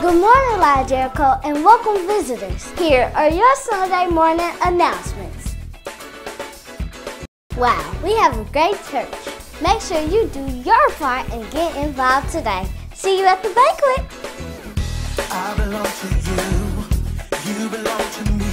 Good morning, Live Jericho, and welcome visitors. Here are your Sunday morning announcements. Wow, we have a great church. Make sure you do your part and get involved today. See you at the banquet. I belong to you. You belong to me.